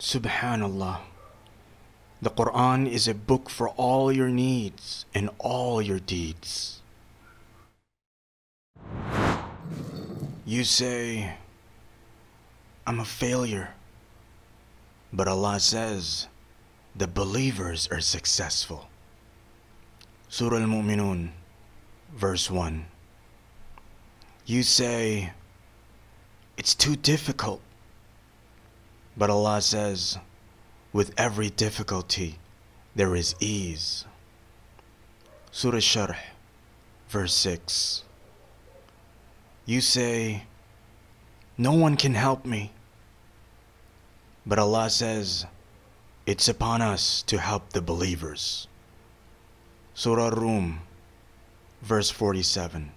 Subhanallah. The Quran is a book for all your needs and all your deeds. You say, I'm a failure. But Allah says, the believers are successful. Surah Al Mu'minun, verse 1. You say, it's too difficult. But Allah says, with every difficulty, there is ease. Surah Sharh, verse 6. You say, No one can help me. But Allah says, It's upon us to help the believers. Surah Rum, verse 47.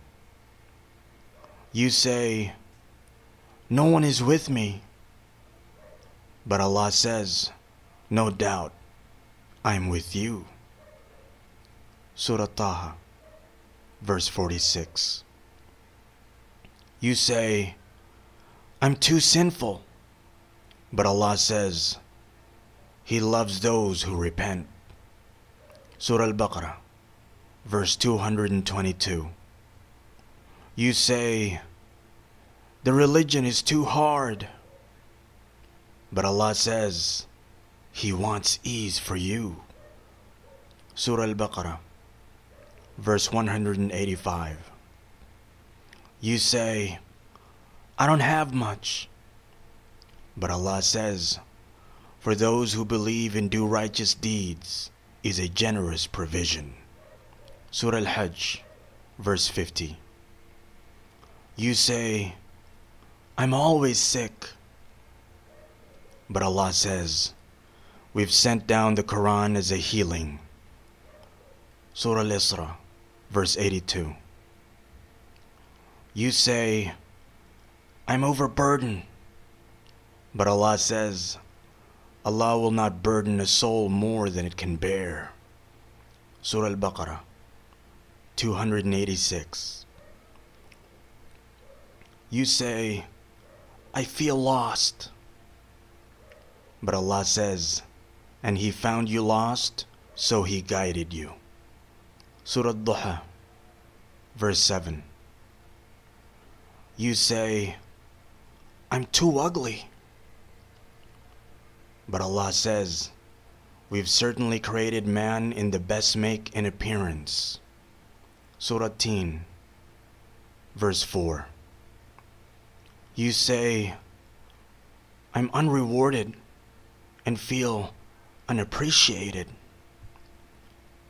You say, No one is with me. But Allah says, No doubt, I am with you. Surah Taha, verse 46. You say, I'm too sinful. But Allah says, He loves those who repent. Surah Al Baqarah, verse 222. You say, The religion is too hard. But Allah says, He wants ease for you. Surah Al Baqarah, verse 185. You say, I don't have much. But Allah says, For those who believe and do righteous deeds is a generous provision. Surah Al Hajj, verse 50. You say, I'm always sick. But Allah says, We've sent down the Quran as a healing. Surah Al Isra, verse 82. You say, I'm overburdened. But Allah says, Allah will not burden a soul more than it can bear. Surah Al Baqarah, 286. You say, I feel lost. But Allah says, and He found you lost, so He guided you. Surah Duha, verse 7. You say, I'm too ugly. But Allah says, We've certainly created man in the best make and appearance. Surah Teen, verse 4. You say, I'm unrewarded and feel unappreciated.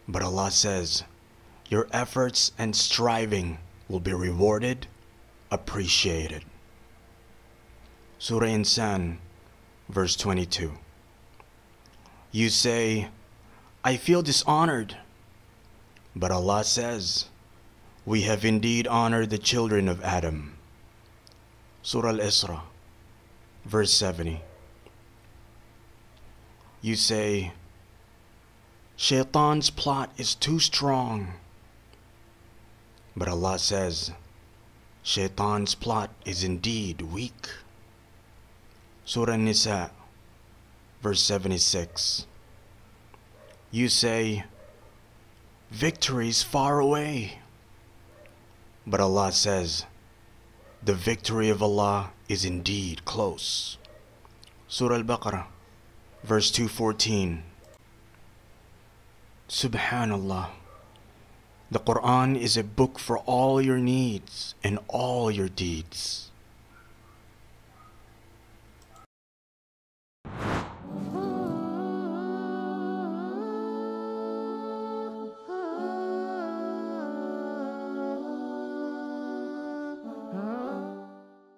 But Allah says, Your efforts and striving will be rewarded, appreciated. Surah Insan, verse 22. You say, I feel dishonored. But Allah says, We have indeed honored the children of Adam. Surah Al Isra, verse 70. You say, Shaitan's plot is too strong. But Allah says, Shaitan's plot is indeed weak. Surah Nisa, verse 76. You say, Victory is far away. But Allah says, The victory of Allah is indeed close. Surah Al Baqarah, verse 214. Subhanallah. The Quran is a book for all your needs and all your deeds.